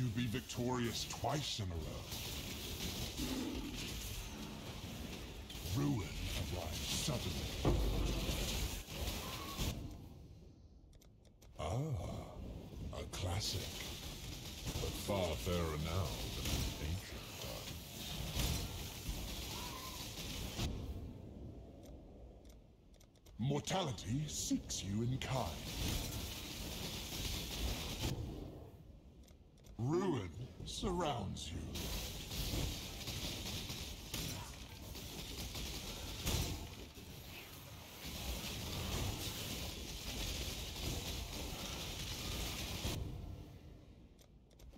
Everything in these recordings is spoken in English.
you be victorious twice in a row? Ruin arrives suddenly. Ah, a classic. But far fairer now than an ancient one. Mortality seeks you in kind. Ruin surrounds you.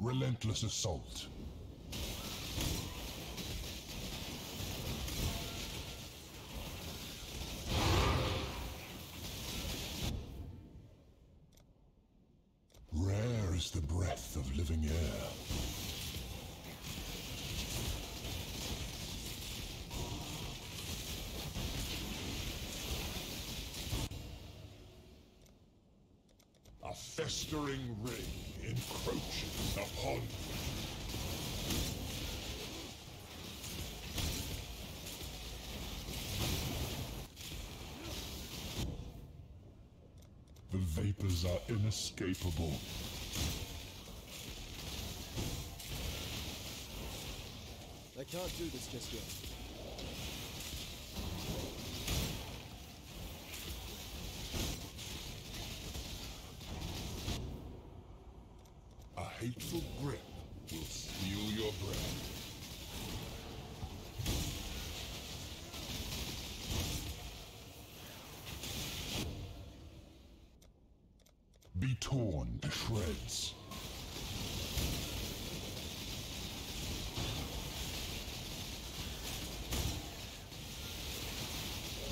Relentless assault. Rare is the breath of living air. A festering ring encroaches upon you. The vapors are inescapable. I can't do this just yet. A hateful grip will steal your breath. Be torn to shreds.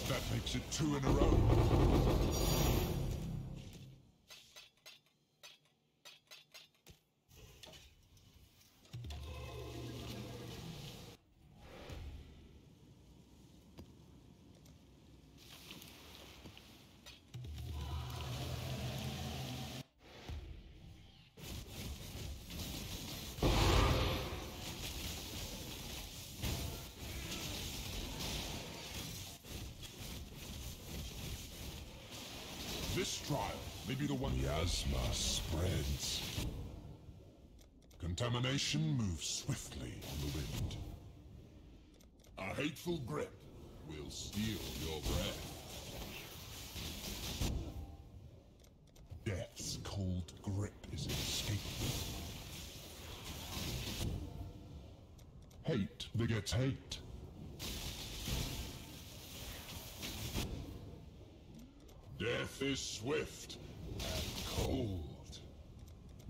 That makes it two in a row. This trial may be the one Miasma spreads. Contamination moves swiftly on the wind. A hateful grip will steal your breath. Death's cold grip is inescapable. Hate begets hate. Death is swift and cold.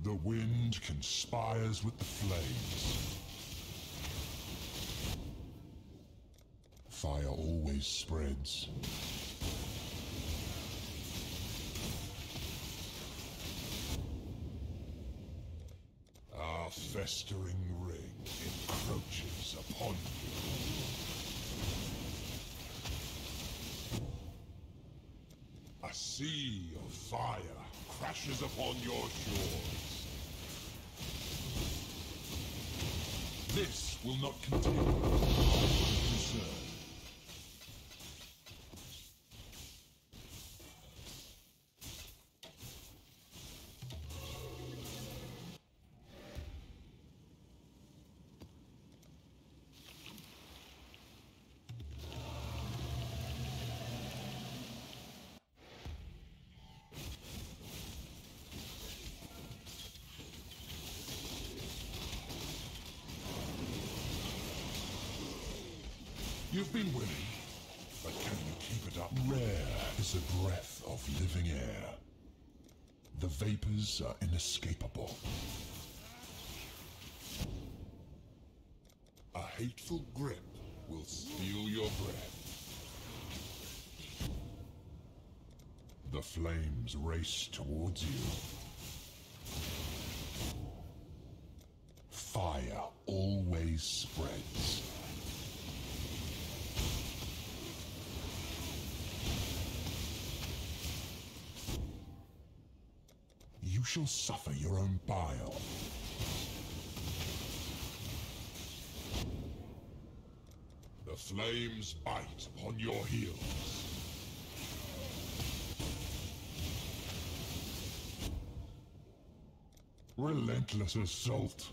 The wind conspires with the flames. Fire always spreads. Our festering ring encroaches upon you. A sea of fire crashes upon your shores. This will not continue. You've been winning, but can you keep it up? Rare is the breath of living air. The vapors are inescapable. A hateful grip will steal your breath. The flames race towards you. Fire always spreads. shall suffer your own bile. The flames bite upon your heels. Relentless assault.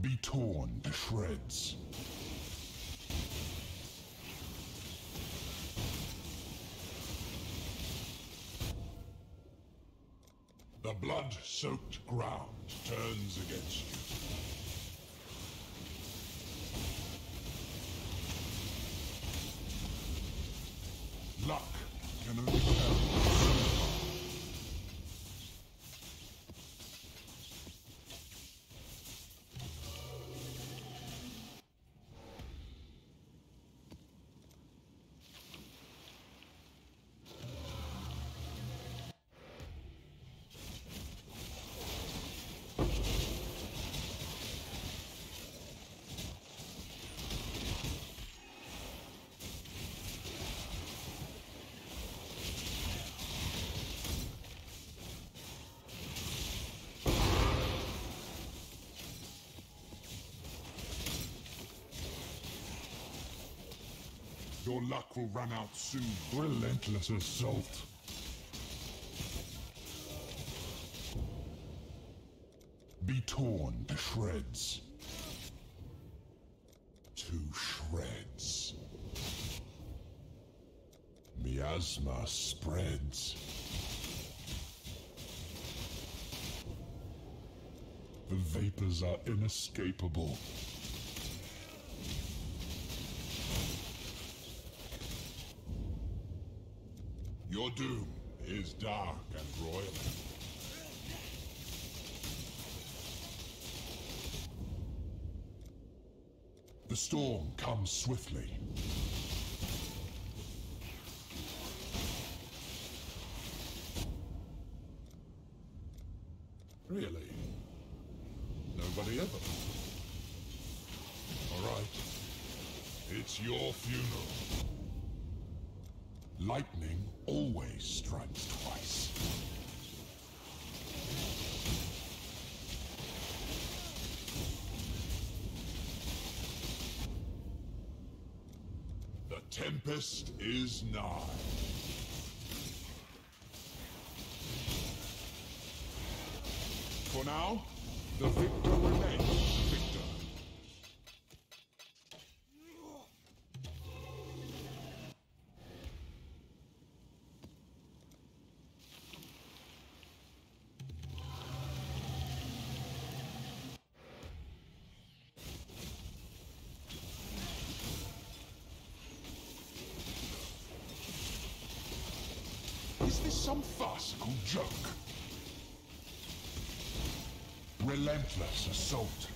Be torn to shreds. The blood-soaked ground turns against you. Luck can only Your luck will run out soon. Relentless assault. Be torn to shreds. To shreds. Miasma spreads. The vapors are inescapable. Your doom is dark and royal. The storm comes swiftly. Really? Nobody ever? All right. It's your funeral. Lightning always strikes twice. The tempest is nigh. For now, the victor remains farcical joke? Relentless assault.